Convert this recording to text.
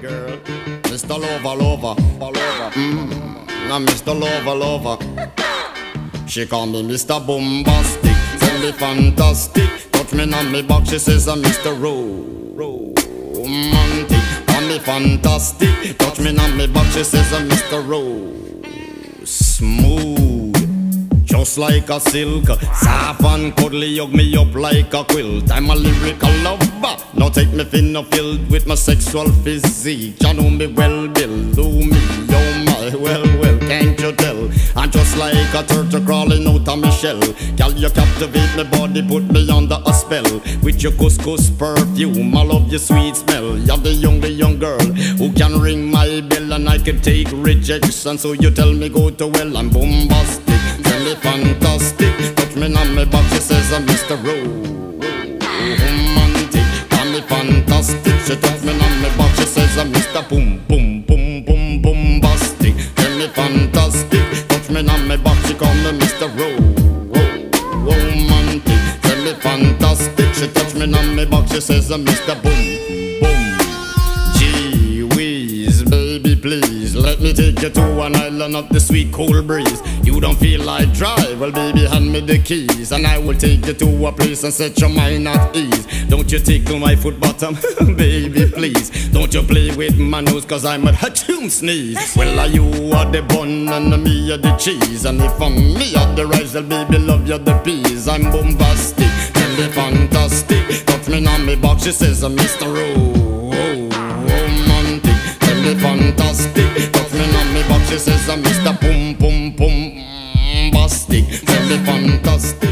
girl, Mr. Lover, lover, lover, mm, now Mr. Lover, lover. She call me Mr. Bombastic, tell me fantastic. Touch me on me back, she says I'm Mr. Romantic. Call me fantastic, touch me on me back, she says I'm Mr. Rose. Smooth. Just like a silk, soft and cuddly, hug me up like a quilt. I'm a lyrical lover. Now take me thin filled with my sexual physique. You know me well, Bill. Do me, oh my, well, well, can't you tell? I'm just like a turtle crawling out of my shell. Girl, you captivate my body, put me under a spell. With your couscous perfume, I love your sweet smell. You're the young, only young girl who can ring my bell, and I can take rejection. So you tell me go to well, I'm bombastic me fantastic. Touch me on me back, she says I'm Mr. Romantic. Call me fantastic. She touch me on me back, she says I'm Mr. Boom Boom Boom Boom Bombastic. Tell me fantastic. Touch me on me back, she call me Mr. Romantic. Tell me fantastic. She touch me on me back, she says I'm Mr. Boom. Take you to an island of the sweet cool breeze. You don't feel like drive, well baby hand me the keys And I will take you to a place and set your mind at ease. Don't you tickle my foot bottom, baby please. Don't you play with my nose cause I'm a hatchoon sneeze. Well are you are the bun and me are the cheese. And if I'm me are the rice, well baby love you the peas. I'm bombastic, tell me fantastic. Touch me on me box, she says I'm Mr. Oh, oh, oh, romantic. Tell me fantastic plastikk. Veldig fantastisk.